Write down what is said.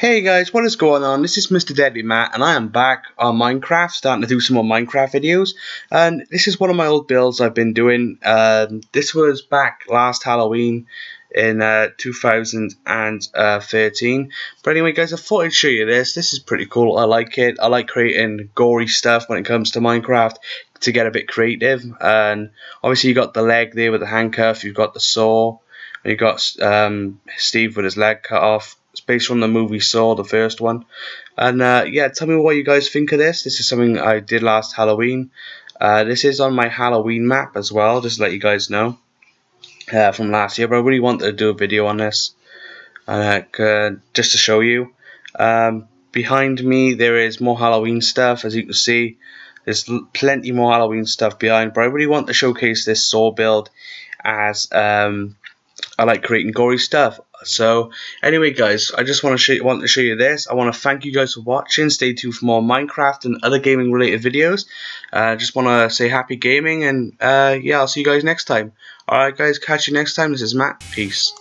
Hey guys, what is going on? This is Mr. Deadly Matt, and I am back on Minecraft, starting to do some more Minecraft videos. And this is one of my old builds I've been doing. Um, this was back last Halloween in uh, 2013. But anyway, guys, I thought I'd show you this. This is pretty cool. I like it. I like creating gory stuff when it comes to Minecraft to get a bit creative. And obviously, you got the leg there with the handcuff. You've got the saw. And you got um, Steve with his leg cut off it's based from the movie Saw, the first one. And uh, yeah, tell me what you guys think of this. This is something I did last Halloween. Uh, this is on my Halloween map as well, just to let you guys know. Uh, from last year, but I really wanted to do a video on this. Uh, just to show you. Um, behind me there is more Halloween stuff, as you can see. There's plenty more Halloween stuff behind, but I really want to showcase this saw build as um, I like creating gory stuff. So anyway, guys, I just want to show you, want to show you this. I want to thank you guys for watching. Stay tuned for more Minecraft and other gaming related videos. I uh, just want to say happy gaming and uh, yeah, I'll see you guys next time. Alright guys, catch you next time. This is Matt. Peace.